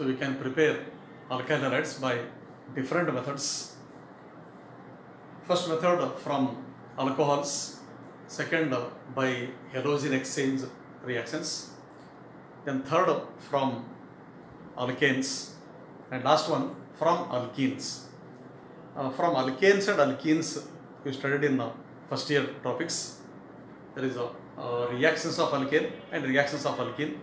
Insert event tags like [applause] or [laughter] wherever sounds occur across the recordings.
So we can prepare alkanes by different methods. First method from alcohols, second by halogen exchange reactions, then third from alkanes and last one from alkenes. Uh, from alkanes and alkenes we studied in the uh, first year topics. There is a uh, uh, reactions of alkane and reactions of alkene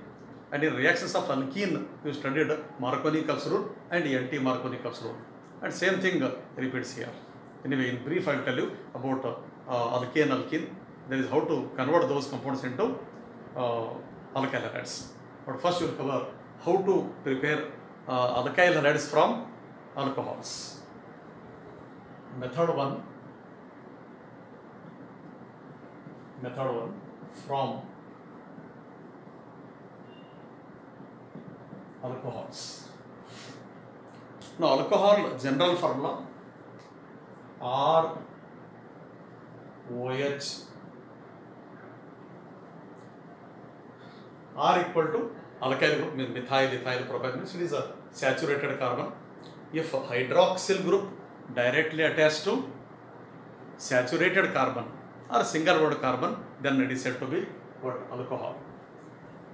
and in reactions of alkene, you studied marconi rule and anti marconi rule. And same thing repeats here. Anyway, in brief, I will tell you about uh, alkane, alkene. There is how to convert those compounds into uh, alkyl halides. But first, you will cover how to prepare uh, alkyl halides from alcohols. Method 1 method 1 from alcohols. Now alcohol general formula R OH R equal to alkyl group means methyl ethyl propyl means it is a saturated carbon. If hydroxyl group directly attached to saturated carbon or single bond carbon then it is said to be what alcohol.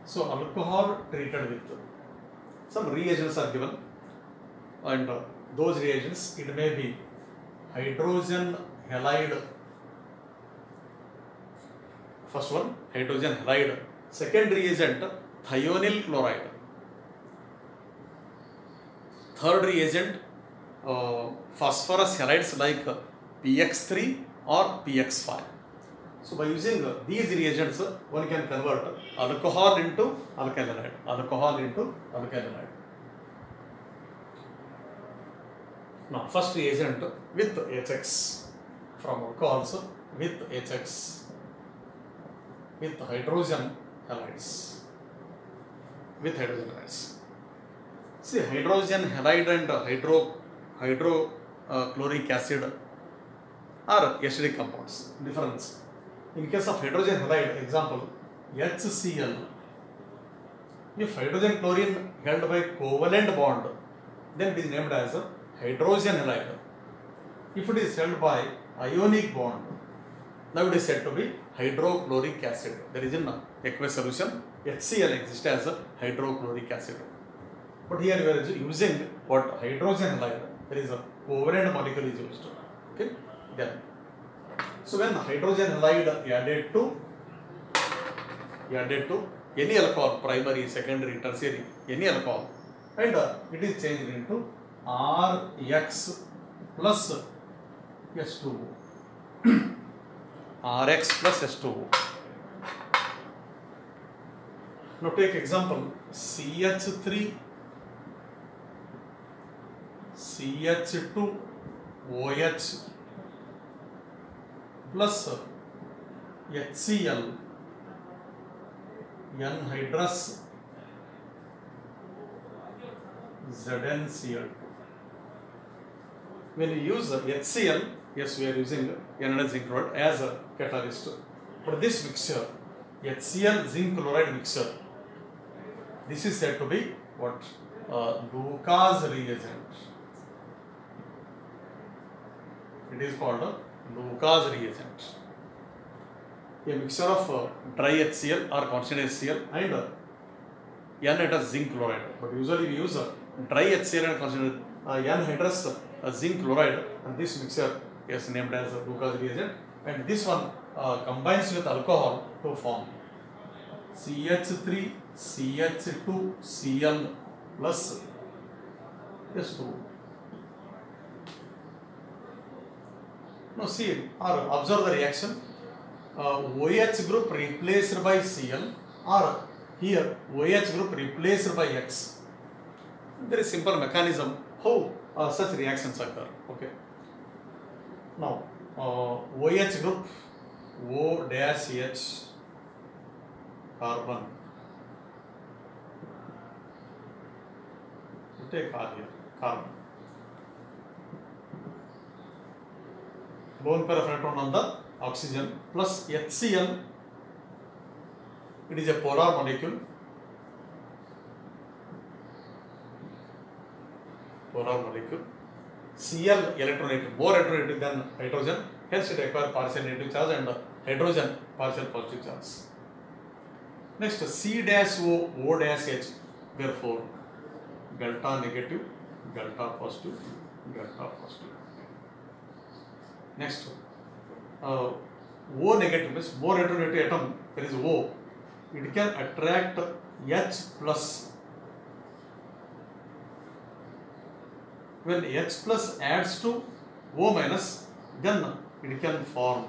So alcohol treated with some reagents are given and uh, those reagents it may be hydrogen halide first one hydrogen halide second reagent thionyl chloride third reagent uh, phosphorus halides like px3 or px5 so by using uh, these reagents, uh, one can convert alcohol into alkyl halide, alcohol into alkyl halide. Now first reagent with HX from alcohols with HX with hydrogen halides with hydrogen halides. See hydrogen halide and hydro hydrochloric uh, acid are acidic compounds difference in case of hydrogen halide, example HCl, if hydrogen chlorine held by covalent bond, then it is named as a hydrogen halide. If it is held by ionic bond, now it is said to be hydrochloric acid. There is in aqueous solution HCl exists as a hydrochloric acid. But here we are using what hydrogen halide. There is a covalent molecule is used. Okay, then. So when hydrogen halide added to added to any alcohol, primary, secondary, tertiary, any alcohol, and uh, it is changed into Rx plus S2O. Rx plus S2O. Now take example CH3 CH2 OH plus HCl anhydrous ZnCl2. When you use HCl, yes we are using anhydrous zinc chloride as a catalyst. For this mixture, HCl zinc chloride mixture, this is said to be what? A Lucas reagent. It is called a Lucas reagent. A mixture of uh, dry HCl or concentrated HCl and uh, n hydrous zinc chloride. But usually we use uh, dry HCl and concentrated uh, n hydrous uh, zinc chloride and this mixture is named as a Lucas reagent and this one uh, combines with alcohol to form CH3 CH2 Cl plus S2. No, see or observe the reaction. Uh, OH group replaced by Cl or here OH group replaced by X. There is simple mechanism how uh, such reactions occur. Okay. Now uh, OH group O dash H carbon. take R here carbon. lone pair of electron on the oxygen plus HCl it is a polar molecule polar molecule Cl electronegative more electronegative than hydrogen hence it acquires partial negative charge and hydrogen partial positive charge next C dash O O dash H therefore delta negative delta positive delta positive Next, uh, O negative means more heterogeneity atom, there is O, it can attract H plus. When H plus adds to O minus, then it can form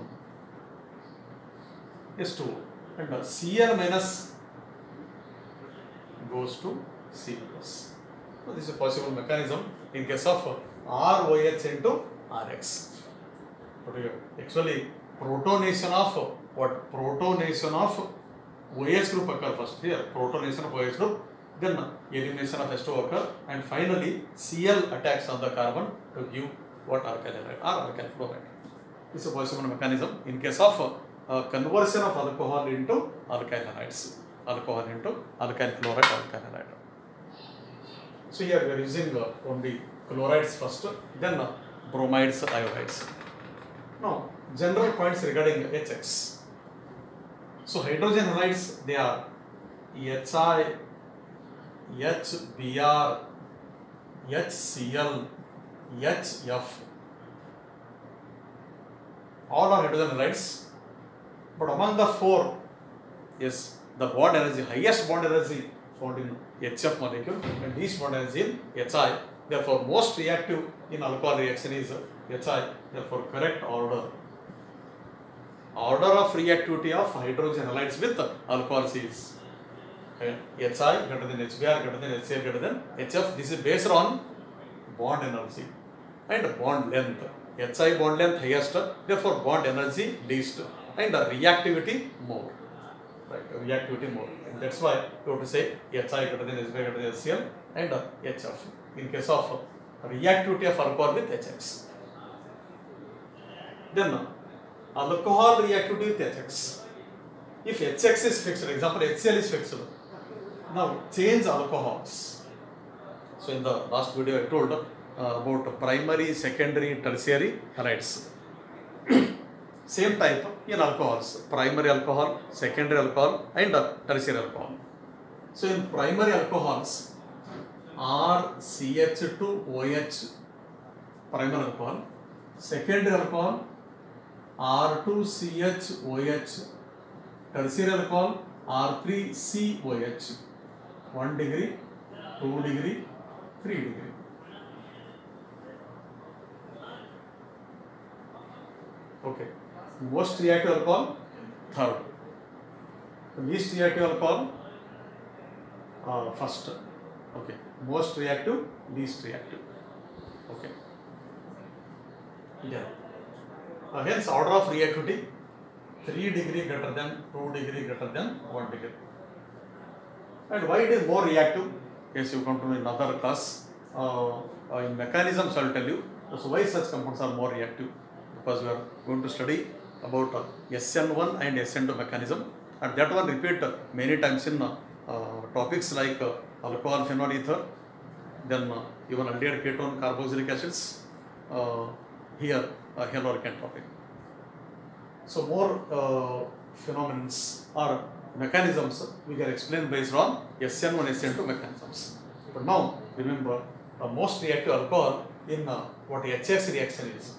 s 20 and uh, Cl minus goes to C plus. So this is a possible mechanism in case of ROH into RX. actually protonation of what protonation of OH group occur first here protonation of OH group then elimination of H2 occur and finally Cl attacks on the carbon to give what alkylate or alkyl fluoride. This is a Boiseman mechanism in case of uh, conversion of alcohol into alkyl halides, alcohol into alkyl fluoride, alkyl halide. So here we are using uh, only chlorides first, then uh, bromides, iodides. Now, general points regarding HX. So, hydrogen halides, they are HI, HBr, HCl, HF. All are hydrogen halides. But among the four is the bond energy, highest bond energy found in HF molecule and least bond energy in HI. Therefore, most reactive in alcohol reaction is That's therefore, correct order. Order of reactivity of hydrogen halides with alcohols is HI greater than HBr greater than HCl greater than HF. This is based on bond energy and bond length. HI bond length highest, therefore bond energy least and the reactivity more. Right, reactivity more. And that's why you have to say HI greater than HBr greater than HCl and HF in case of reactivity of alcohol with HX. Then alcohol reactivity with HX. If HX is fixed, example HCl is fixed. Now change alcohols. So in the last video I told uh, about primary, secondary, tertiary halides. Same type in alcohols, primary alcohol, secondary alcohol and uh, tertiary alcohol. So in primary alcohols, RCH2OH primary alcohol, secondary alcohol R2CHOH tertiary alcohol R3COH 1 degree 2 degree 3 degree okay most reactive alcohol third the least reactive alcohol uh, first okay most reactive least reactive okay yeah Now, uh, hence order of reactivity 3 degree greater than 2 degree greater than 1 degree. And why it is more reactive? Yes, you come to another class. Uh, uh, in mechanisms, I will tell you. So, why such compounds are more reactive? Because we are going to study about uh, SN1 and SN2 mechanism. And that one repeat many times in uh, uh, topics like alcohol phenol ether, then even aldehyde ketone carboxylic acids. here, uh, can topic. So more uh, phenomenons or mechanisms we can explain based on SN1, SN2 mechanisms. But now remember the most reactive alcohol in uh, what HX reaction is,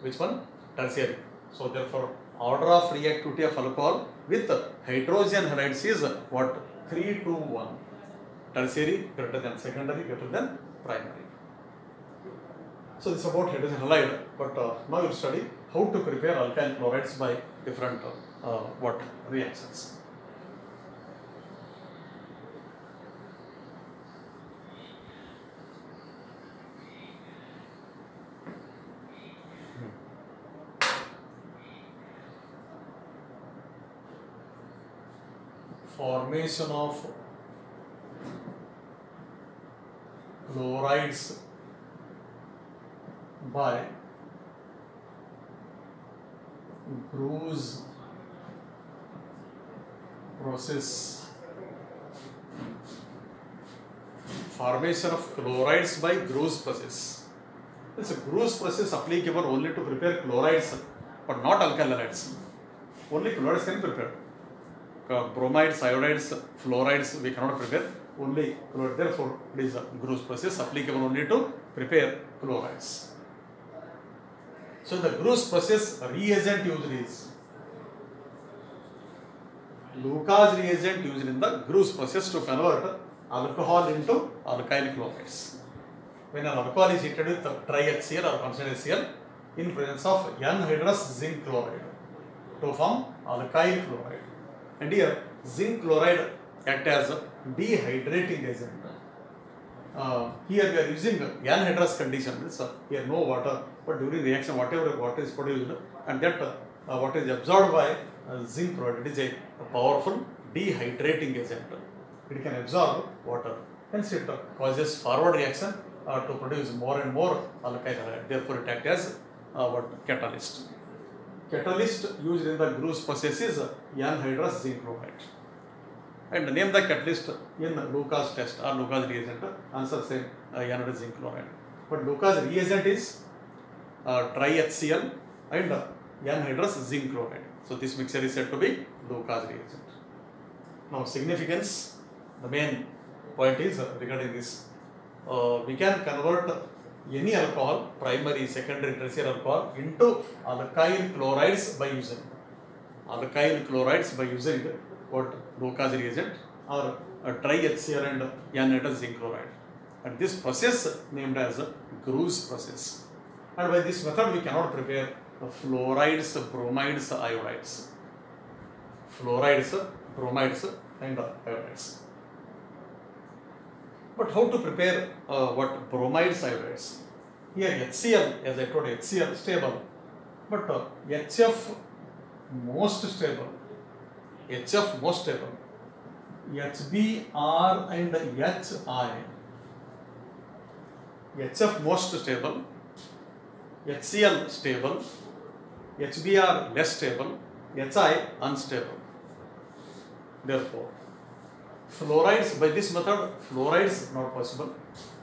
which one? Tertiary. So therefore order of reactivity of alcohol with hydrogen halides is what? 3 to 1. Tertiary greater than secondary greater than primary. So this is about hydrogen halide but uh, now you will study how to prepare alkyl chlorides by different uh, what reactions. formation of chlorides by Bruges process formation of chlorides by Gruis process. It's a Gruis process applicable only to prepare chlorides, but not alkalides. Only chlorides can prepare. Bromides, iodides, fluorides we cannot prepare. Only chloride. Therefore, it is a Gruis process applicable only to prepare chlorides. So the Bruce process reagent used is Lucas reagent used in the Bruce process to convert alcohol into alkyl chlorides. When an alcohol is heated with triacyl or concentracyl in presence of anhydrous zinc chloride to form alkyl chloride. And here zinc chloride act as dehydrating agent. uh, here we are using anhydrous condition so uh, here no water but during reaction whatever water is produced and that uh, what is absorbed by uh, zinc product is a, powerful dehydrating agent. It can absorb water hence it uh, causes forward reaction to produce more and more alkyl therefore it acts as what catalyst. Catalyst used in the Gruce process is anhydrous zinc chloride and name the catalyst in Lucas test or Lucas reagent. Answer same, uh, zinc chloride. But Lucas reagent is uh, and uh, anhydrous zinc chloride. So this mixture is said to be Lucas reagent. Now significance, the main point is uh, regarding this. Uh, we can convert any alcohol, primary, secondary, tertiary alcohol into alkyl chlorides by using alkyl chlorides by using what Roca's reagent or a tri-HCl and yanated zinc chloride. And this process named as Gru's process. And by this method we cannot prepare the fluorides, bromides, iodides. Fluorides, bromides and iodides. But how to prepare uh, what bromides, iodides? Here HCl, as I told you, HCl stable. But uh, HF most stable HF most stable. HB, R and HI. HF most stable, HCl stable, HBr less stable, HI unstable. Therefore, fluorides by this method, fluorides not possible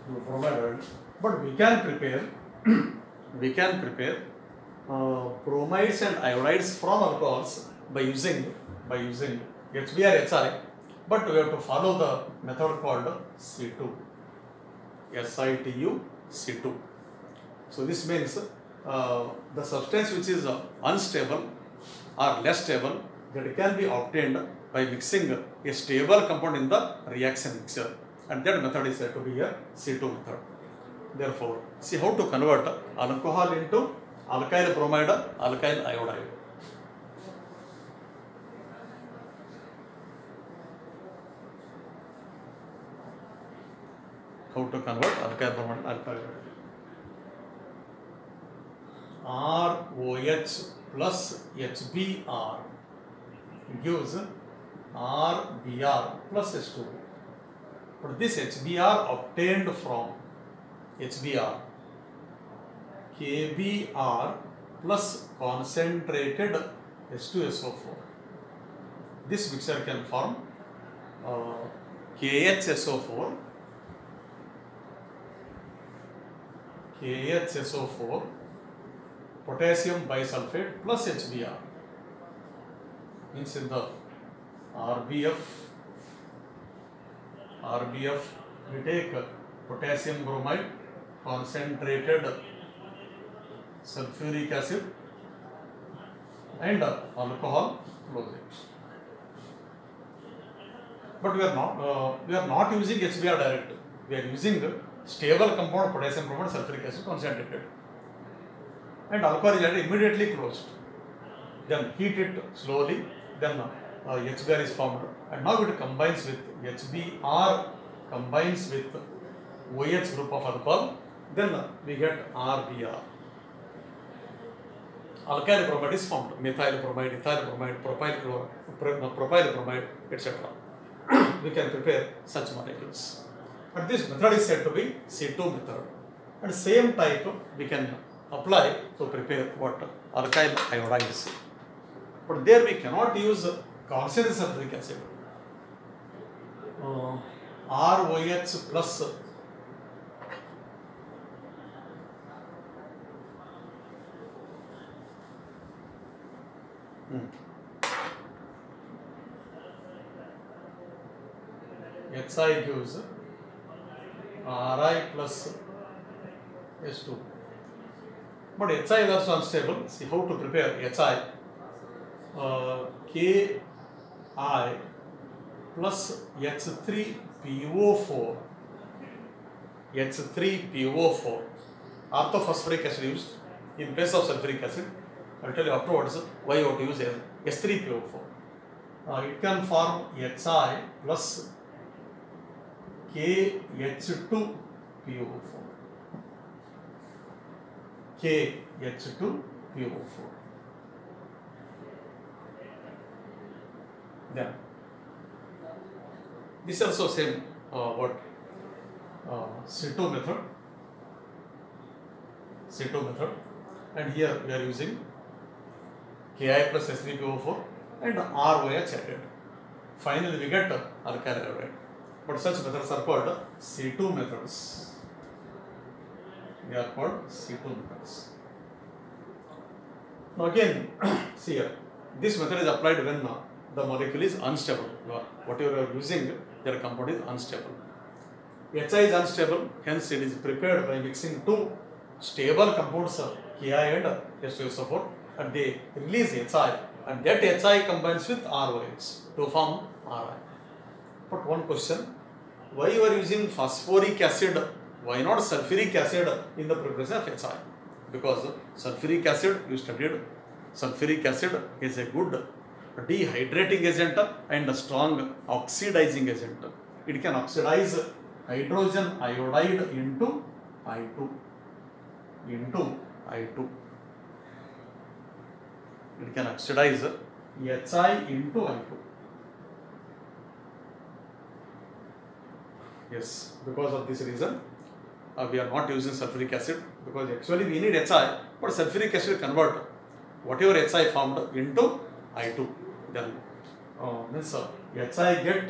to provide, but we can prepare, [clears throat] we can prepare uh, bromides and iodides from alcohols by using by using HBR HRI, but we have to follow the method called C2, SITU C2. So this means uh, the substance which is uh, unstable or less stable that can be obtained by mixing a stable compound in the reaction mixture and that method is said to be a C2 method. Therefore, see how to convert alcohol into alkyl bromide, alkyl iodide. how to convert alkyl alkyl ROH plus HBr gives RBr plus H2. But this HBr obtained from HBr KBr plus concentrated H2SO4. This mixture can form uh, KHSO4 KHSO4 potassium bisulfate plus HBr means in the RBF RBF we take potassium bromide concentrated sulfuric acid and alcohol close it but we are not uh, we are not using HBr direct we are using stable compound potassium bromide sulfuric acid concentrated and alcohol is immediately closed. Then heat it slowly, then uh, HBr is formed and now it combines with HBr combines with OH group of alcohol, then we get RBr. Alkyl bromide is formed, methyl bromide, ethyl bromide, propyl chloride, propyl bromide, etc. we can prepare such molecules. But this method is said to be C2 method. And same type we can apply to prepare what alkyl iodides. But there we cannot use calcium sulfuric acid. Uh, ROH plus hmm. HI gives Ri plus S2. But Hi is also unstable. See how to prepare Hi. Uh, Ki plus H3PO4 H3PO4 orthophosphoric acid used in place of sulfuric acid. I will tell you afterwards why you have to use S3PO4. Uh, it can form HI plus KH2 PO4 KH2 PO4 yeah this also same uh, what uh, Cito method Cito method and here we are using Ki plus S3PO4 and ROH added. Finally we get alkyl right? but such methods are called C2 methods. They are called C2 methods. Now again, see here, this method is applied when uh, the molecule is unstable. You Whatever you are using, their compound is unstable. HI is unstable, hence it is prepared by mixing two stable compounds, Ki and H2SO4, and they release HI, and that HI combines with ROH to form RI. But one question, why you are using phosphoric acid why not sulfuric acid in the preparation of HI because sulfuric acid you studied sulfuric acid is a good dehydrating agent and a strong oxidizing agent it can oxidize hydrogen iodide into I2 into I2 it can oxidize HI into I2 Yes, because of this reason uh, we are not using sulfuric acid because actually we need HI but sulfuric acid convert whatever HI formed into I2 then uh, means uh, HI get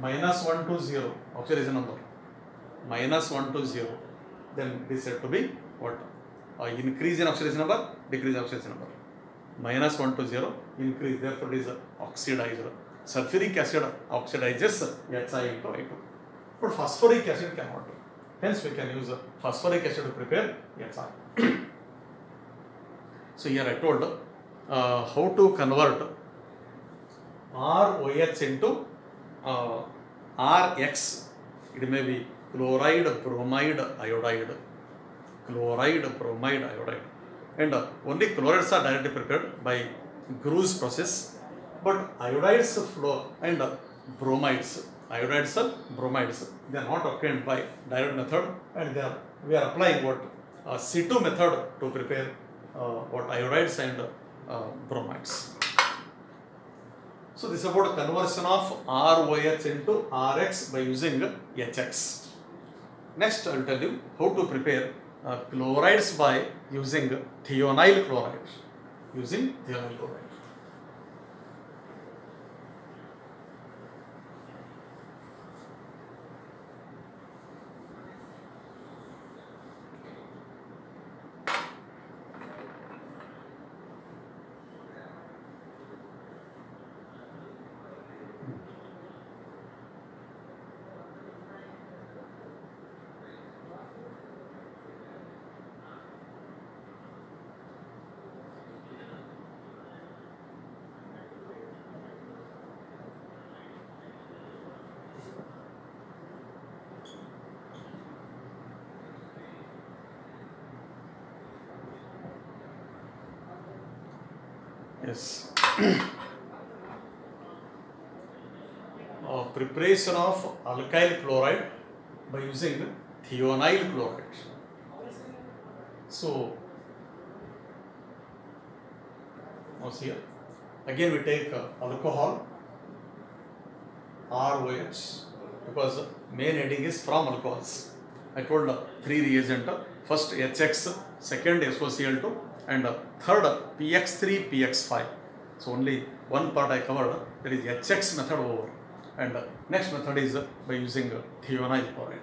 minus 1 to 0 oxidation number minus 1 to 0 then it is said to be what uh, increase in oxidation number decrease in oxidation number minus 1 to 0 increase therefore it is oxidizer, sulfuric acid oxidizes HI into I2 but phosphoric acid cannot do. Hence, we can use phosphoric acid to prepare ethanol. [coughs] so, here I told uh, how to convert ROH into uh, RX. It may be chloride, bromide, iodide, chloride, bromide, iodide. And uh, only chlorides are directly prepared by Gru's process, but iodides flow and uh, bromides iodides and bromides. They are not obtained by direct method and they are, we are applying what uh, C2 method to prepare uh, what iodides and uh, bromides. So this is about conversion of ROH into RX by using HX. Next I will tell you how to prepare uh, chlorides by using thionyl chloride. Using thionyl chloride. distillation of alkyl chloride by using thionyl chloride. So, see here? Again, we take uh, alcohol, ROH, because main heading is from alcohols. I told uh, three reagent, uh, first HX, second SOCl2 and third PX3, PX5. So only one part I covered, there is HX method over and uh, next method is uh, by using uh, thionyl chloride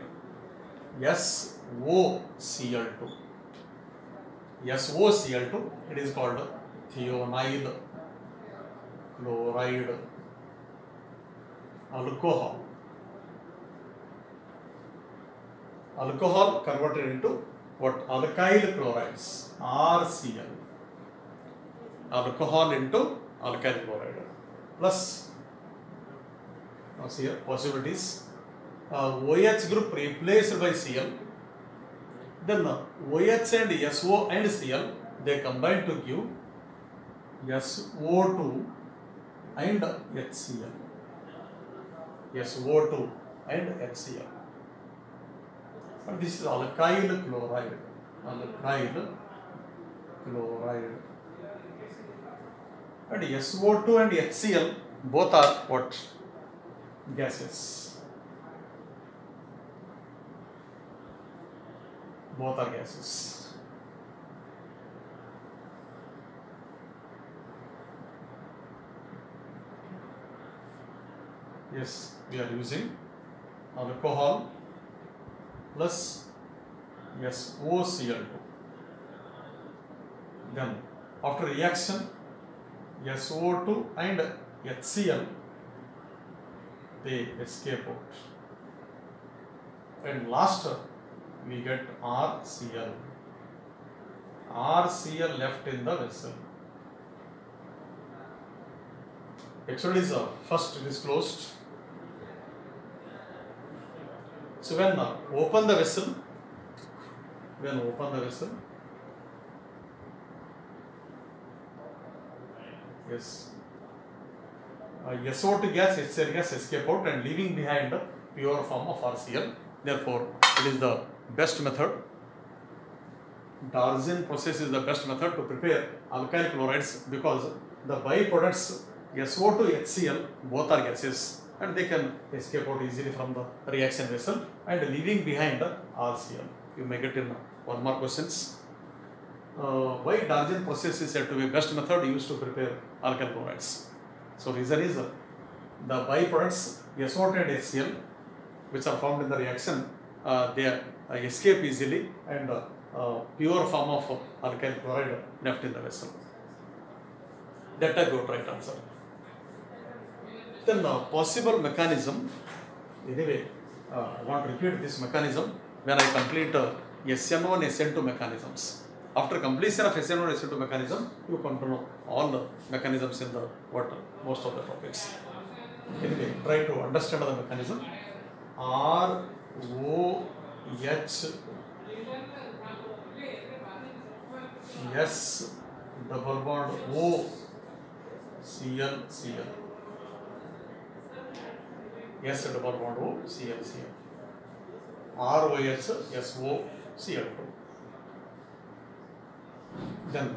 SOCl2 SOCl2 it is called thionyl chloride alcohol alcohol converted into what alkyl chlorides RCl alcohol into alkyl chloride plus now see here possibilities. Uh, OH group replaced by Cl. Then OH and SO and Cl they combine to give SO2 and HCl. SO2 and HCl. But this is alkyl chloride. Alkyl chloride. And SO2 and HCl both are what? gases. Both are gases. Yes, we are using alcohol plus yes OCl2. Then after reaction SO2 and HCl they escape out. And last we get RCl. RCl left in the vessel. Extrude is uh, first it is closed. So when uh, open the vessel, when open the vessel, yes, uh, SO2 gas HCl gas escape out and leaving behind the pure form of RCl. Therefore, it is the best method. Darzin process is the best method to prepare alkyl chlorides because the byproducts SO2 HCl both are gases and they can escape out easily from the reaction vessel and leaving behind the RCl. You may get in one more questions. Uh, why Darzin process is said to be best method used to prepare alkyl chlorides? So, reason is the byproducts the assorted HCl which are formed in the reaction, uh, they uh, escape easily and uh, uh, pure form of alkyl chloride left in the vessel. That I got right answer. Then the uh, possible mechanism, anyway, uh, I want to repeat this mechanism when I complete SN1, SN2 mechanisms. After completion of SNO residue mechanism, you control all the mechanisms in the water, most of the topics. Anyway, try to understand the mechanism. R O H S double bond O Cl Cl. double bond O Cl Cl. Cl then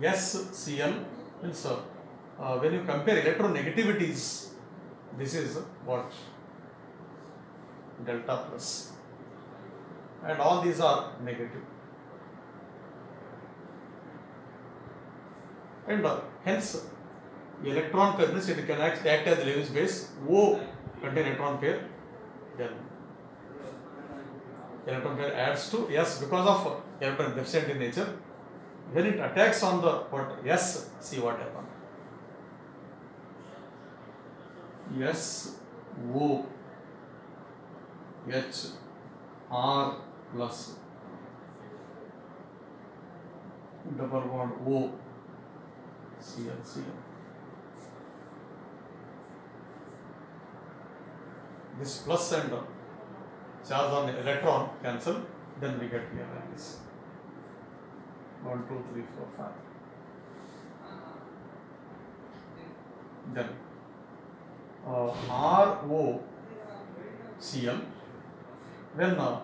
SCl means uh, uh, when you compare electronegativities, this is what delta plus and all these are negative and uh, hence electron pair it can act, act as Lewis base O contain electron pair then electron pair adds to yes because of airplane deficient in nature, when it attacks on the what S, see what happens. S O H R plus double bond O C L C L. This plus and charge on the electron cancel, then we get here like this. one two three four five then uh, R O C L then uh,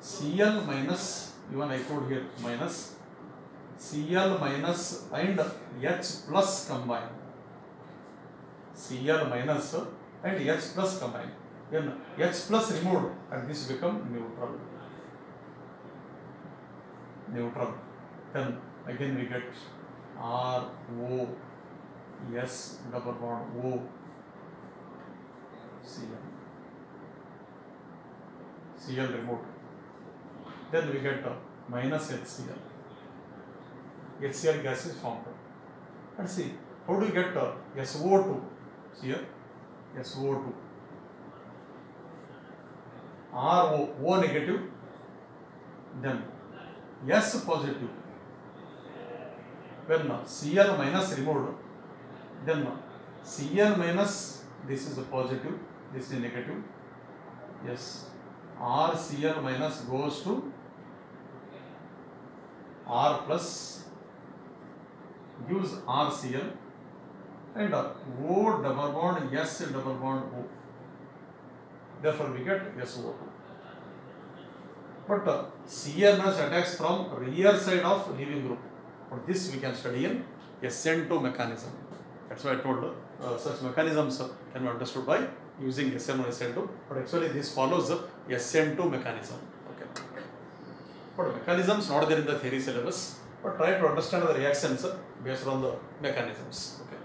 C L minus even I put here minus C L minus and H plus combine C L minus and H plus combine then H plus removed and this become neutral neutral metal again we get R O S double bond O Cl Cl remote then we get uh, minus HCl HCl gas is formed and see how do you get uh, SO2 see here SO2 RO O negative then S positive Well, now Cl minus removed. Then now Cl minus this is a positive, this is a negative. Yes, R Cl minus goes to R plus gives R Cl and O double bond S double bond O. Therefore, we get o But uh, Cl minus attacks from rear side of leaving group. For this we can study in a 2 mechanism. That's why I told uh, such mechanisms can be understood by using a one SN2. But actually this follows the SN2 mechanism. Okay. But mechanisms not there in the theory syllabus. But try to understand the reactions uh, based on the mechanisms. Okay.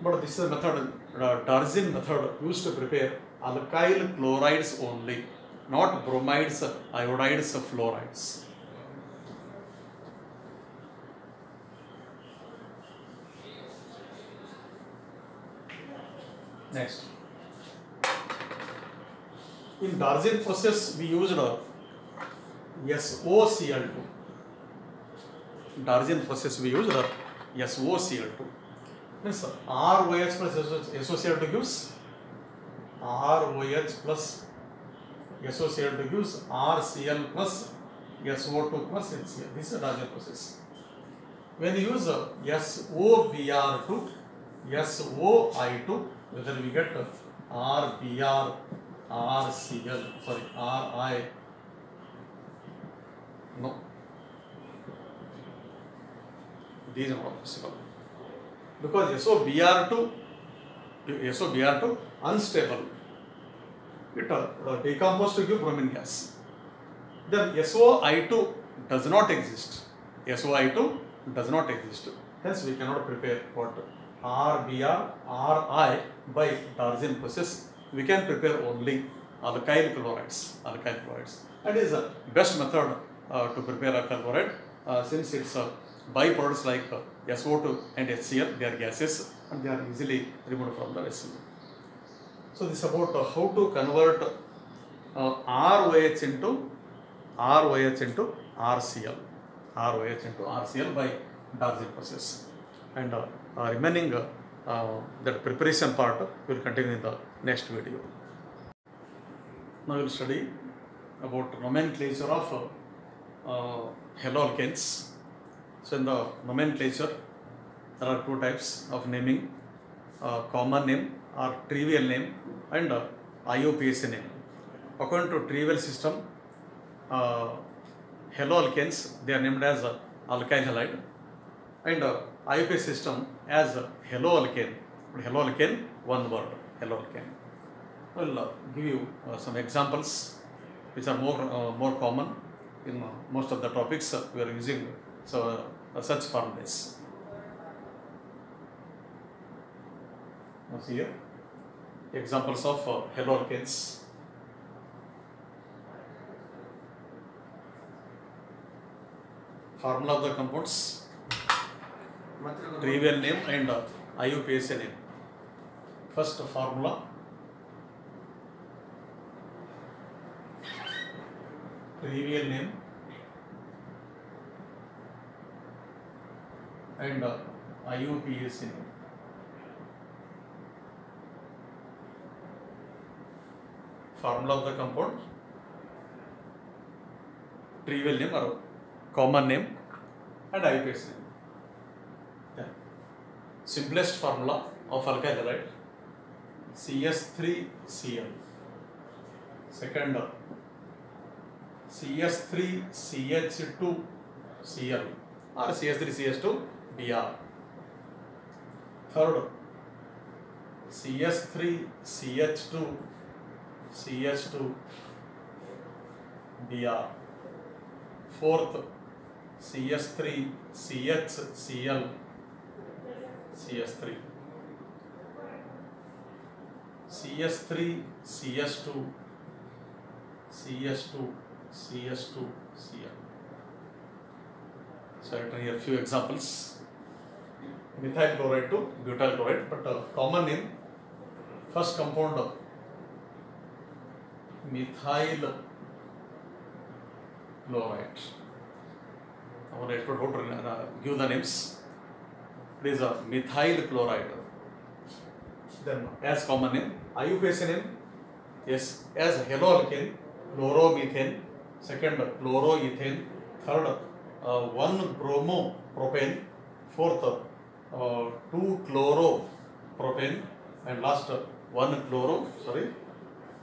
But this is a method, uh, Darzin method used to prepare alkyl chlorides only, not bromides, uh, iodides, uh, fluorides. next in darzin process we used a SOCl2 darzin process we used a SOCl2 means ROH plus SOCl2 gives ROH plus SOCl2 gives RCl plus SO2 plus HCl this is darzin process when you use SOBr2 SOI I two. whether we get uh, RBR, RCL, sorry, RI. No. These are not possible. Because SOBR2, SOBR2 unstable. It uh, decomposed to give bromine gas. Then SOI2 does not exist. SOI2 does not exist. Hence we cannot prepare water. RBr RI by Darzin process, we can prepare only alkyl chlorides, alkyl chlorides. And is the best method uh, to prepare alkyl chloride uh, since it's uh, byproducts like uh, SO2 and HCl, they are gases and they are easily removed from the vessel. So this is about uh, how to convert ROH uh, into ROH into RCl, ROH into RCl by Darzin process. And uh, remaining uh, uh, the preparation part will continue in the next video. Now we will study about nomenclature of uh, So in the nomenclature, there are two types of naming, uh, common name or trivial name and uh, IOPAC name. According to trivial system, uh, they are named as uh, alkyl halide and uh, IOP system as hello alkane. Hello alkane, one word, hello alkane. I will give you uh, some examples which are more, uh, more common in uh, most of the topics uh, we are using so, uh, such formulas. Now see here, examples of uh, hello alkanes. Formula of the compounds trivial name and uh, IUPAC name. First formula trivial name and uh, IUPAC name. Formula of the compound trivial name or common name and IUPAC name. simplest formula of alkyl halide CS3Cl. Second CS3CH2Cl or CS3CH2Br. Third CS3CH2CH2Br. Fourth CS3CHCl CS3. CS3, CS2, CS2, CS2, CL. So I written here few examples. Methyl chloride to butyl chloride, but uh, common in first compound of methyl chloride. I want to put, give the names. It is a methyl chloride. As common name. IUPAC name? Yes. As haloalkane, chloromethane, second chloroethane, third uh, one bromopropane, fourth uh, two chloropropane, and last uh, one chloro, sorry,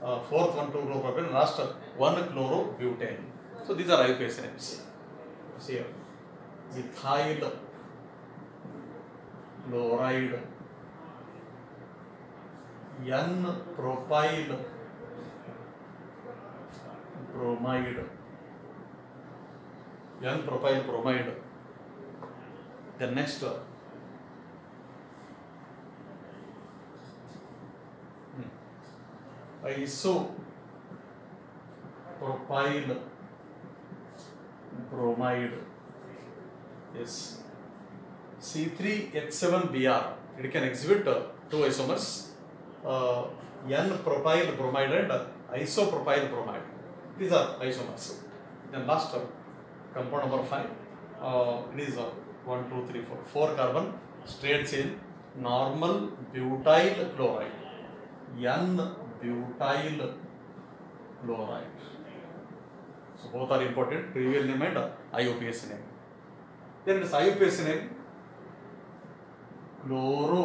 uh, fourth one two chloropropane, last uh, one chlorobutane. So these are IUPAC names. See here. Methyl chloride n propyl bromide n propyl bromide the next isopropyl bromide is C3H7Br. It can exhibit uh, two isomers, uh, N-propyl bromide and isopropyl bromide. These are isomers. Then last term, compound number 5, uh, it is uh, 1, 2, 3, 4, 4 carbon, straight chain, normal butyl chloride, N-butyl chloride. So both are important, trivial name and IUPAC name. Then this IUPAC name, chloro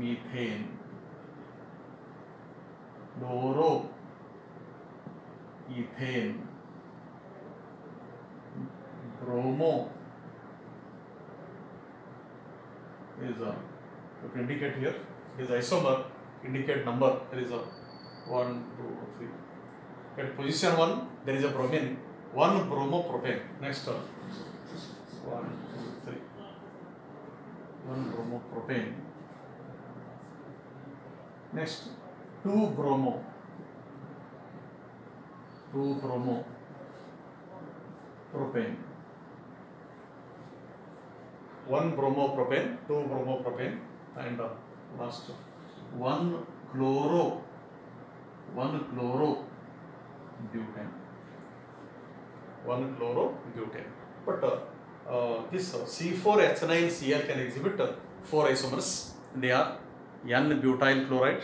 methane डोरो ethane bromo is a to indicate here is isomer indicate number there is a 1 2 3 at position 1 there is a bromine 1 bromopropane next term 1 2 one bromopropane. Next, 2 bromo. 2 bromo propane. 1 bromopropane, 2 bromopropane, Kind of, last 1 chloro, 1 chloro butane. 1 chloro butane. But uh, uh, this C4H9Cl can exhibit uh, four isomers. They are N-butyl chloride,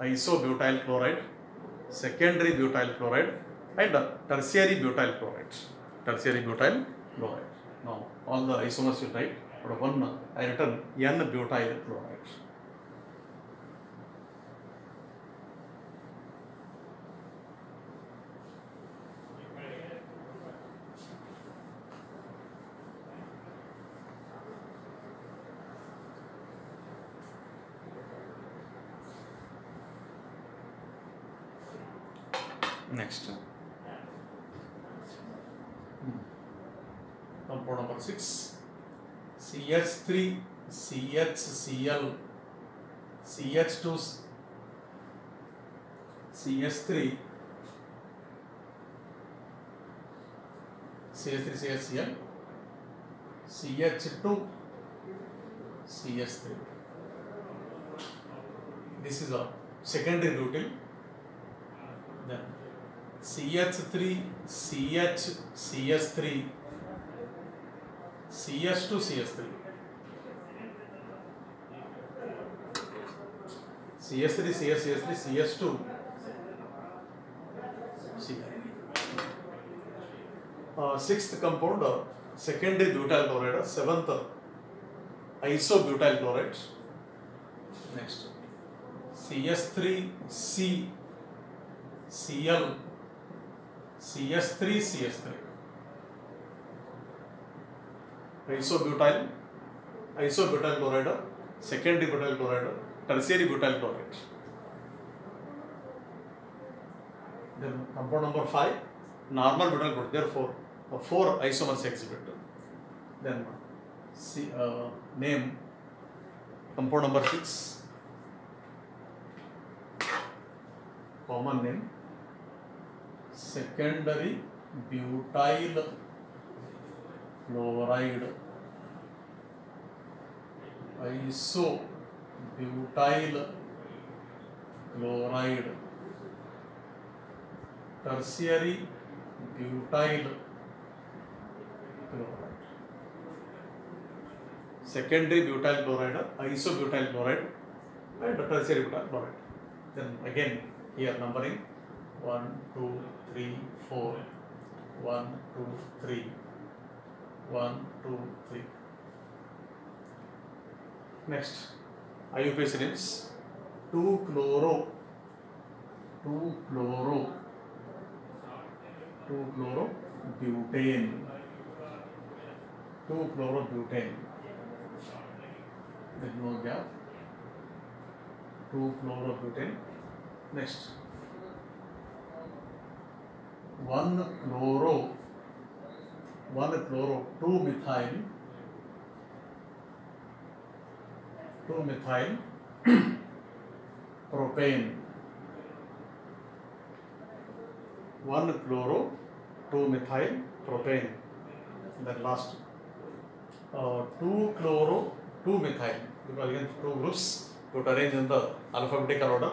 isobutyl chloride, secondary butyl chloride and uh, tertiary butyl chloride. Tertiary butyl chloride. Now all the isomers you write, but one uh, I written N-butyl chloride. HCl, CH2, CH3, CH3, CHCl, CH2, CH3. This is our secondary butyl. Then CH3, CH, CH3, CH2, CH3. CS3, CS3, CS2. Uh, sixth compound, uh, secondary butyl chloride, uh, seventh uh, isobutyl chloride. Next, CS3, C, Cl, CS3, CS3. Isobutyl, isobutyl chloride, uh, secondary butyl chloride, uh, tertiary butyl chloride then compound number five, normal butyl group therefore uh, four isomers exhibit then see uh, name compound number six. common name secondary butyl chloride iso Butyl chloride, tertiary butyl chloride, secondary butyl chloride, isobutyl chloride, and tertiary butyl chloride. Then again, here numbering 1, 2, 3, 4, 1, 2, 3, 1, 2, 3. Next. IUPACINs 2-chloro 2-chloro 2-chloro butane 2-chloro butane there's no gap 2-chloro butane next 1-chloro 1-chloro 2-methyl two methyl propane one chloro two methyl propane then last uh, two chloro two methyl because again two groups to arrange in the alphabetical order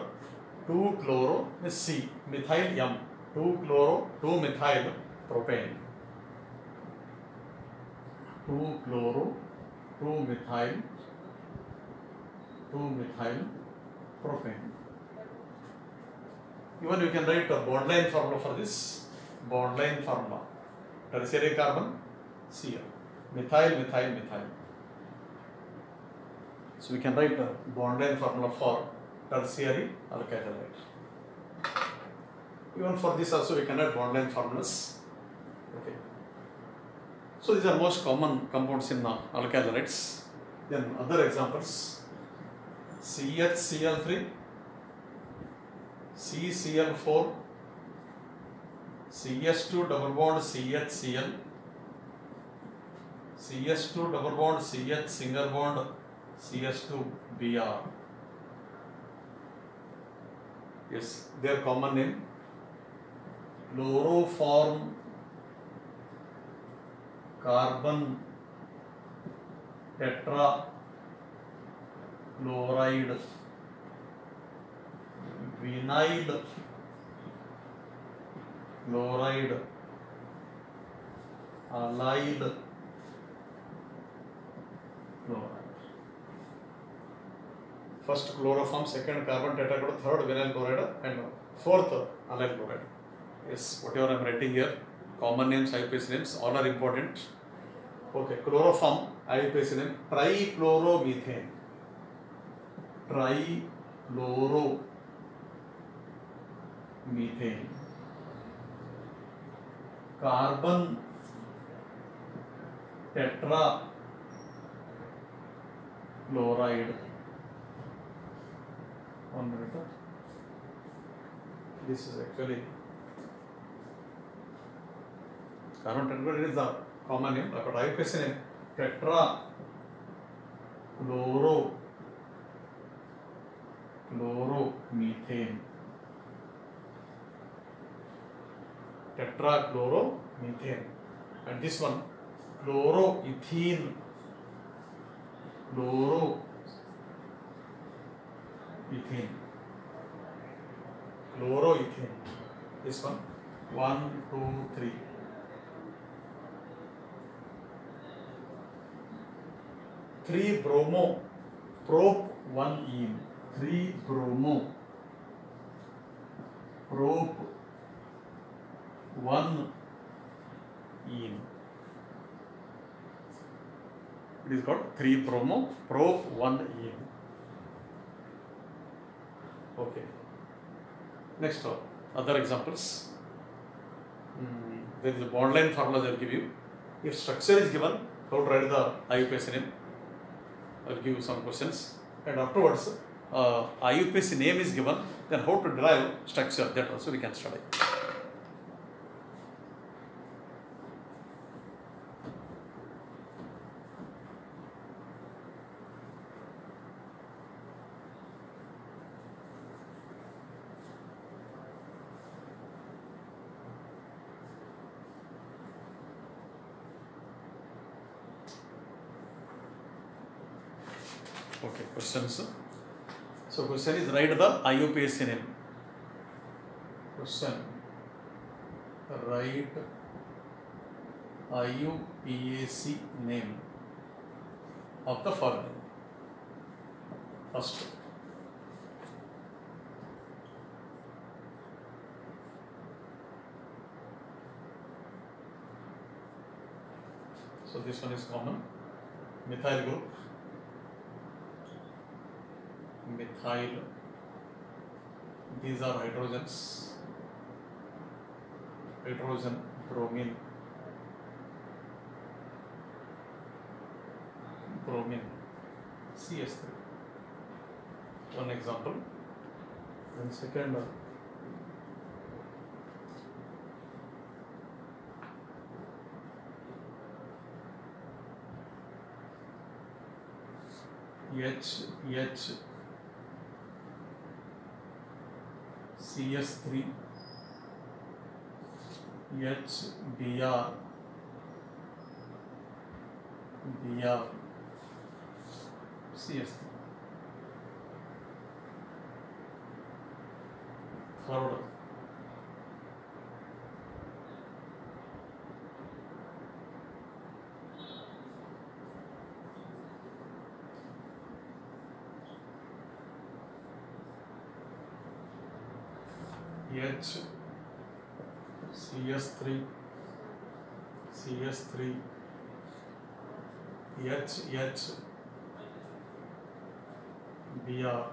two chloro is c methyl m two chloro two methyl propane two chloro two methyl 2 methyl propane. Even you can write a bond line formula for this. Bond line formula. Tertiary carbon Cl. Methyl, methyl, methyl. So we can write a line formula for tertiary alkyl halide. Even for this also we can write line formulas. Okay. So these are most common compounds in alkyl halides. Then other examples. CHCl3, CCl4, CS2 double bond CHCl, CS2 double bond CH single bond CS2 Br. Yes, their common name chloroform carbon tetra chlorides, vinyl chloride, allyl chlorides. First chloroform, second carbon tetrachloride, third vinyl chloride, and fourth allyl chloride. Yes, whatever I am writing here, common names, IUPAC names, all are important. Okay, chloroform, IUPAC name, trichloromethane. Tri chloro methane carbon tetra chloride this is actually carbon टेट्राइड is the common name अब tri pace tetra chloro chloromethane tetrachloromethane and this one chloroethene chloroethene chloroethene this one one two three three bromo prop one ene 3 bromo rope 1 in it is called 3 bromo probe 1 in okay next one other examples mm, there is a bond line formula they will give you if structure is given how to write the IUPAC name I will give you some questions and afterwards uh, name is given, then how to derive structure, that also we can study. write the IUPAC name. Question. Write IUPAC name of the following. First. So this one is common. Methyl group. Methyl these are hydrogens, hydrogen, bromine, bromine, CS3. One example. and second. H H C S three H D R D R C S three third reaction. CS3, CS3, HH, Br,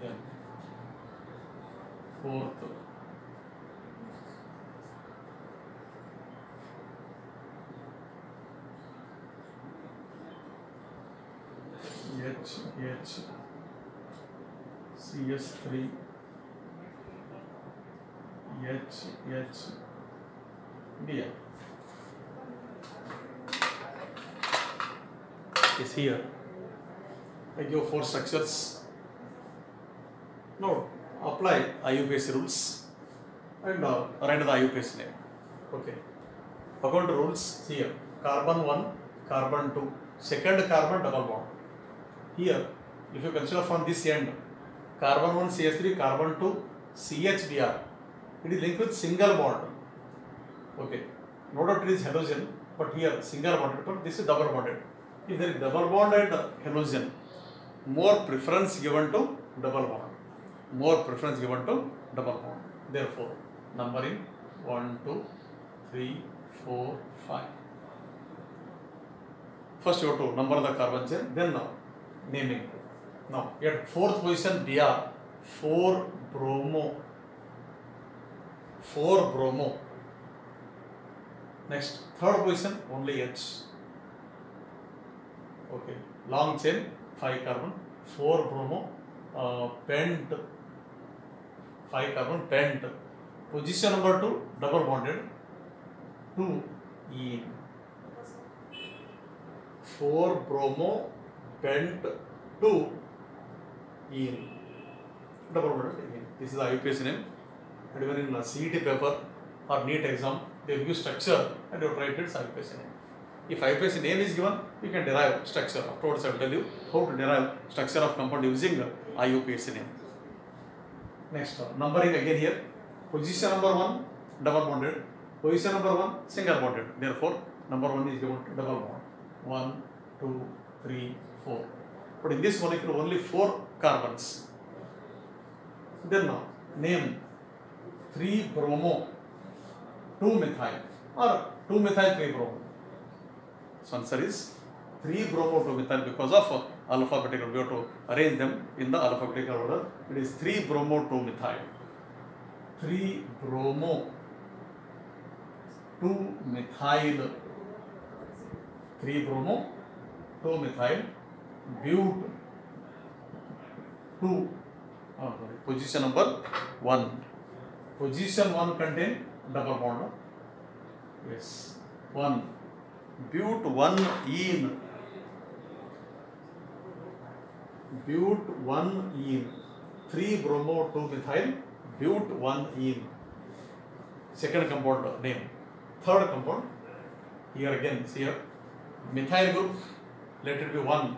then fourth H H CS3 HHBI is here. I go four structures. Now apply IUPAC rules and uh, write the IUPAC name. Okay. According to rules here, carbon 1, carbon 2, second carbon double bond. Here, if you consider from this end, carbon 1 CH3, carbon 2 CHBr. It is linked with single bond. Okay. No doubt it is halogen, but here single bonded, but this is double bonded. If there is double bond and halogen, more preference given to double bond. More preference given to double bond. Therefore, numbering 1, 2, 3, 4, 5. First you have to number the carbon chain, then now naming. Now, we at fourth position, Br, 4 bromo. 4 bromo. Next, third position, only H. Okay, long chain, five carbon, four bromo, uh, pent five carbon, pent Position number 2, double bonded, 2 in. 4 bromo, pent 2 EN. Double product EN. This is the IUPAC name. And when in a CET paper or NEET exam, they give structure and you write its IUPAC name. If IUPAC name is given, you can derive structure. Afterwards, I will tell you how to derive structure of compound using IUPAC name. Next, numbering again here. Position number 1, double bonded. Position number 1, single bonded. Therefore, number 1 is given to double bond. 1, 2, 3, 4. But in this molecule, only 4 carbons. Then now name three bromo two methyl or two methyl three bromo. So answer is three bromo two methyl because of alphabetical we have to arrange them in the alphabetical order. It is three bromo two methyl. Three bromo two methyl Three bromo two methyl bute 2. Position number 1. Position 1 contain double bond. Yes. 1. But 1 ene. 3 bromo 2 methyl. But 1 ene. Second compound name. Third compound. Here again, see here. Methyl group. Let it be 1.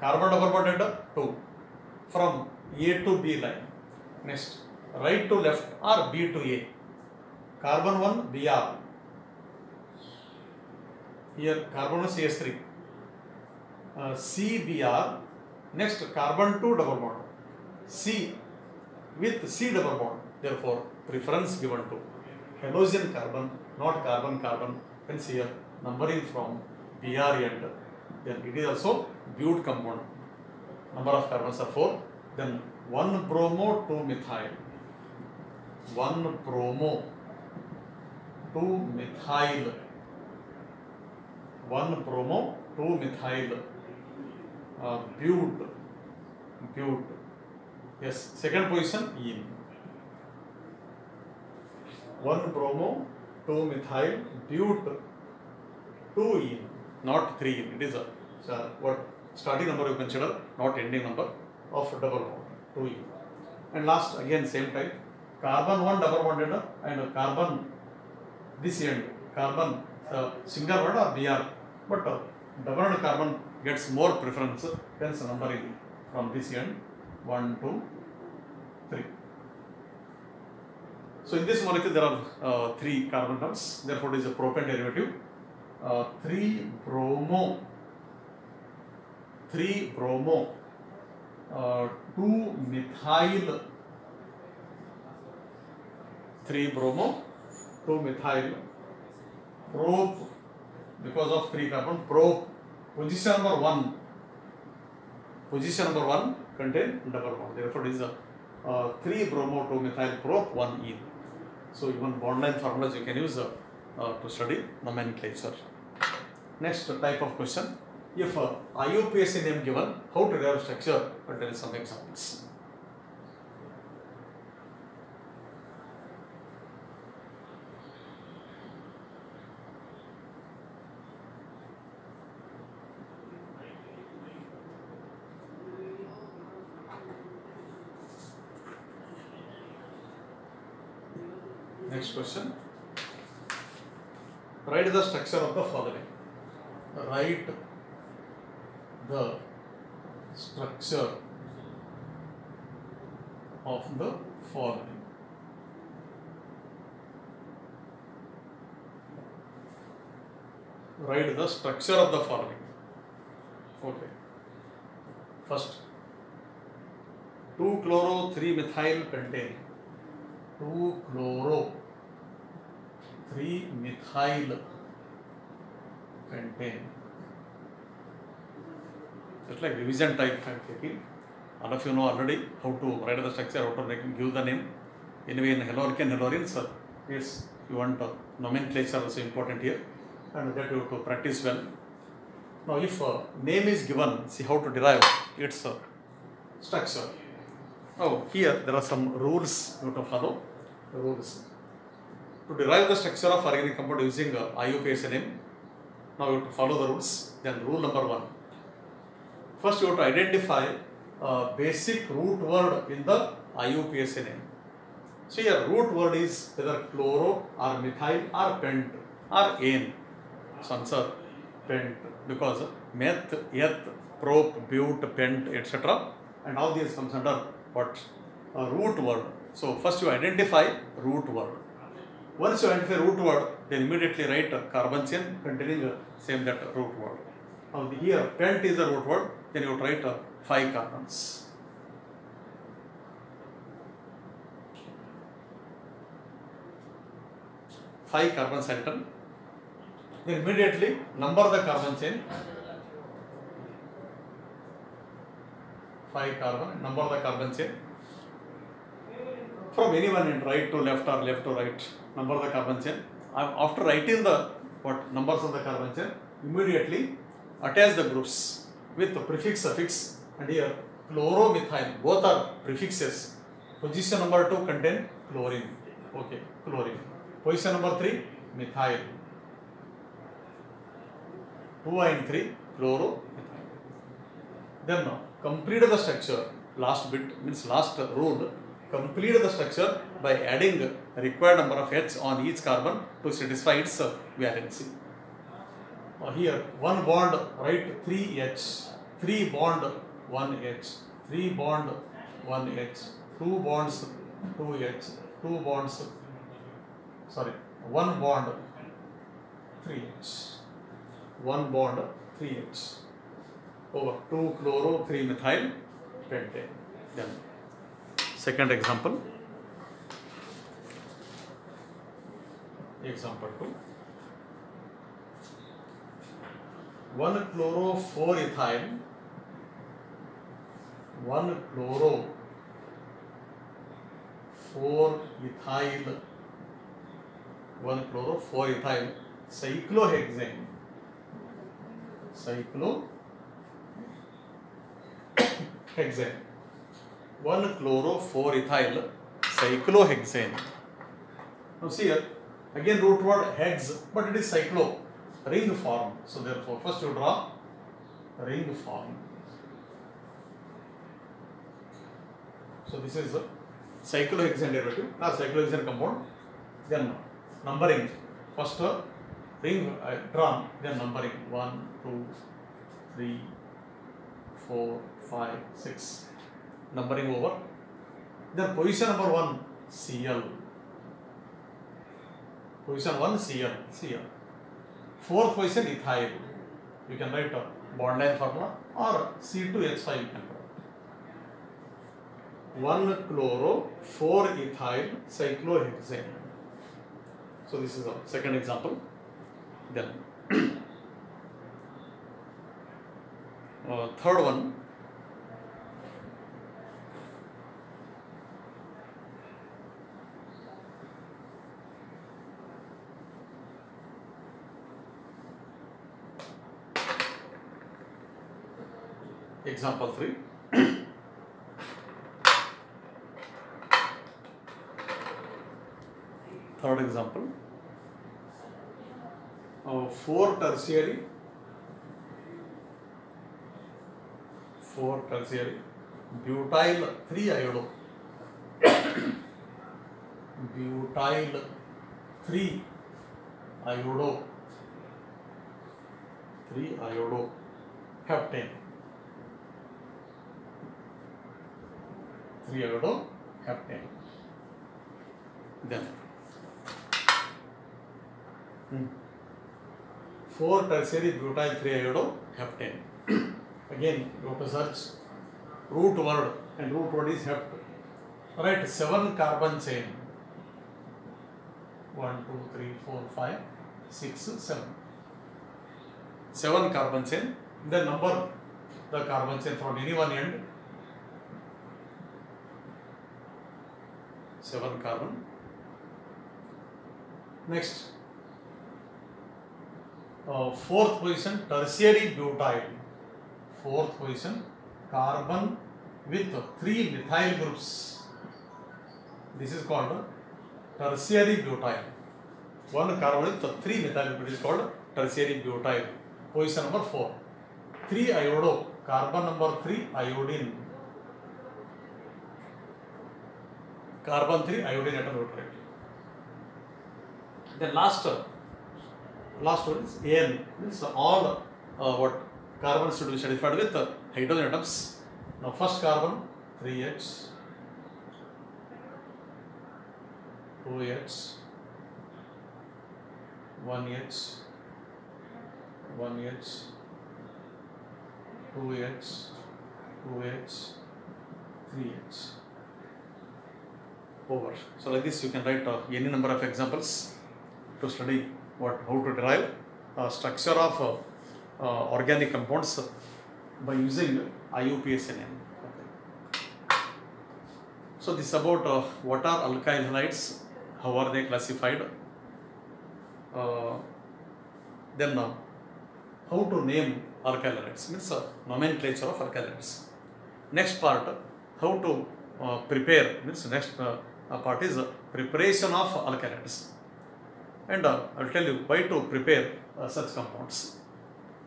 Carbon double bonded 2 from A to B line. Next, right to left or B to A. Carbon 1, Br. Here, carbon is cs CH3. Uh, CBr. Next, carbon 2 double bond. C with C double bond. Therefore, preference given to halogen carbon, not carbon carbon. Hence, here numbering from Br and then it is also but compound number of carbons are 4 then 1 bromo 2 methyl 1 bromo 2 methyl 1 bromo 2 methyl uh, but. yes second position in 1 bromo 2 methyl but, 2 in not 3 in it is a, Sir, what starting number you consider, not ending number of double bond, 2e. And last again same type, carbon 1 double bonded and carbon this end, carbon uh, single bond or BR, but uh, double bonded carbon gets more preference, hence number is from this end 1, 2, 3. So in this molecule there are uh, 3 carbon atoms, therefore it is a propane derivative, uh, 3 bromo 3-bromo, 2-methyl, 3-bromo, 2-methyl, prop, because of 3 carbon, prop, position number 1 contain double bond, therefore it is a 3-bromo-2-methyl prop 1-ene. So even bond line formulas you can use uh, uh, to study nomenclature. Next type of question if uh, IUPAC name given, how to derive structure, but there is some examples. Next question. Write the structure of the following. Write the structure of the following. Write the structure of the following. Okay. First, 2 chloro 3 methyl pentane. 2 chloro 3 methyl pentane. just like revision type kind of taking. All of you know already how to write the structure, how to make, give the name. Anyway, in Helloric and Hellorian, sir, yes, you want uh, nomenclature also important here, and that you have to practice well. Now, if uh, name is given, see how to derive its uh, structure. Now, here there are some rules you have to follow. The Rules. To derive the structure of organic compound using uh, IUPAC name, now you have to follow the rules. Then rule number one. First, you have to identify a basic root word in the IUPAC name. So, your root word is whether chloro or methyl or pent or ane. So, answer pent because meth, eth, prop, bute, pent, etc. And all these comes under what? A root word. So, first you identify root word. Once you identify root word, then immediately write carbon chain containing same that root word. Now, here pent is a root word. then you would write uh, 5 carbons. Five carbon center Then immediately number the carbon chain five carbon. Number the carbon chain from anyone in right to left or left to right. Number the carbon chain After writing the what numbers of the carbon chain immediately attach the groups. with the prefix suffix and here chloromethyl both are prefixes position number 2 contain chlorine okay chlorine position number 3 methyl 2 and 3 chloro then now complete the structure last bit means last rule complete the structure by adding required number of h on each carbon to satisfy its valency here one bond right? 3H, 3 bond 1H, 3 bond 1H, 2 bonds 2H, 2 bonds, sorry, 1 bond 3H, 1 bond 3H over 2 chloro 3 methyl pentane. Then second example, example 2. One chloro four ethyl one chloro four ethyl one chloro four ethyl cyclohexane cyclo hexane one chloro four ethyl cyclohexane now see here again root word hex but it is cyclo ring form. So therefore, first you draw ring form. So this is cyclohexane derivative, not cyclohexane compound, then numbering. First ring uh, drawn, then numbering 1, 2, 3, 4, 5, 6. Numbering over. Then position number 1, CL. Position 1, CL, CL. fourth position ethyl. You can write a bond line formula or C2H5 you can write. 1 chloro 4 ethyl cyclohexane. So this is the second example. Then uh, third one example 3. Third example. Uh, 4 tertiary. 4 tertiary. Butyl 3 iodo. Butyl 3 iodo. 3 iodo. Heptane. ಕ್ರಿಯೆಗಳು happening then hmm. four tertiary butyl threoiodoheptane. Again, go to search root word and root word is hept. Write seven carbon chain. One, two, three, four, five, six, seven. Seven carbon chain. Then number the carbon chain from any one end 7 carbon. Next, uh, fourth position tertiary butyl, fourth position carbon with three methyl groups. This is called tertiary butyl. One carbon with three methyl groups is called tertiary butyl. Position number four. Three iodo, carbon number three iodine. carbon 3 iodine atom rotating. Then last last one is An means all uh, what carbons should be satisfied with uh, hydrogen atoms. Now first carbon 3 x 2 x one x one x 2 x 2 x 3 x over. So like this you can write uh, any number of examples to study what how to derive uh, structure of uh, uh, organic compounds by using IUPACin. Okay. So this about uh, what are alkyl halides, how are they classified, uh, then uh, how to name alkyl halides means uh, nomenclature of alkyl halides. Next part, how to uh, prepare means next uh, uh, part is uh, preparation of alkalides. And uh, I will tell you why to prepare such compounds.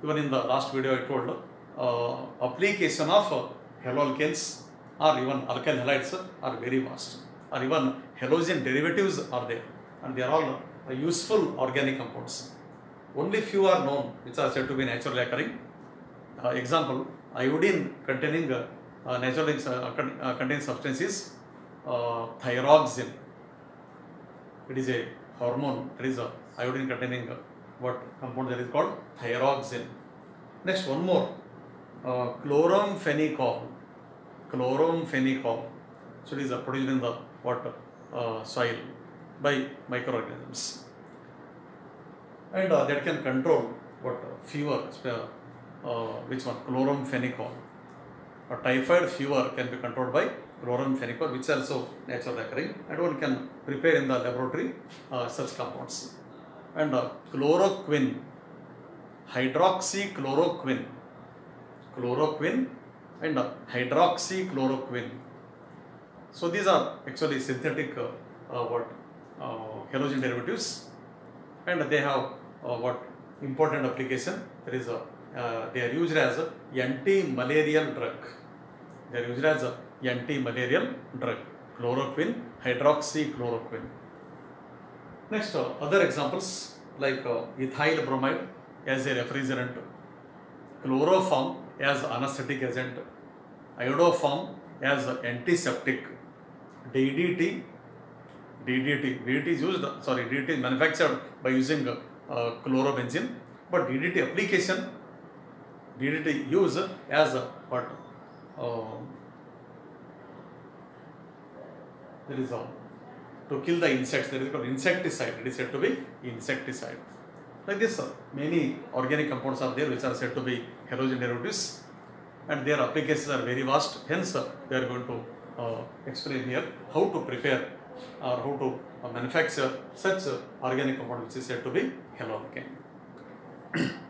Even in the last video I told uh, application of halolkanes or even alkyl halides are very vast or even halogen derivatives are there and they are all useful organic compounds. Only few are known which are said to be naturally occurring. Uh, example, iodine containing uh, naturally uh, substances uh, It is a hormone, it is a iodine containing what compound that is called thyroxin. Next one more, uh, chloramphenicol. Chloramphenicol. So it is produced in the what uh, soil by microorganisms. And uh, that can control what uh, fever, uh, which one? Chloramphenicol. A typhoid fever can be controlled by Chloramphenicol, which are also natural occurring, and one can prepare in the laboratory uh, such compounds. And uh, chloroquine, hydroxychloroquine, chloroquine and uh, hydroxychloroquine. So these are actually synthetic uh, uh, what uh, halogen derivatives and they have uh, what important application there is a uh, they are used as anti-malarial drug they are used as a anti drug, chloroquine, hydroxychloroquine. Next, uh, other examples like uh, ethyl bromide as a refrigerant, chloroform as anesthetic agent, iodoform as antiseptic, DDT, DDT, DDT is used, sorry, DDT is manufactured by using uh, chlorobenzene, but DDT application, DDT use as a what? Uh, That is all. To kill the insects, There is called insecticide. It is said to be insecticide. Like this, sir, many organic compounds are there which are said to be halogen derivatives and their applications are very vast. Hence, we are going to uh, explain here how to prepare or how to uh, manufacture such uh, organic compound which is said to be halogen.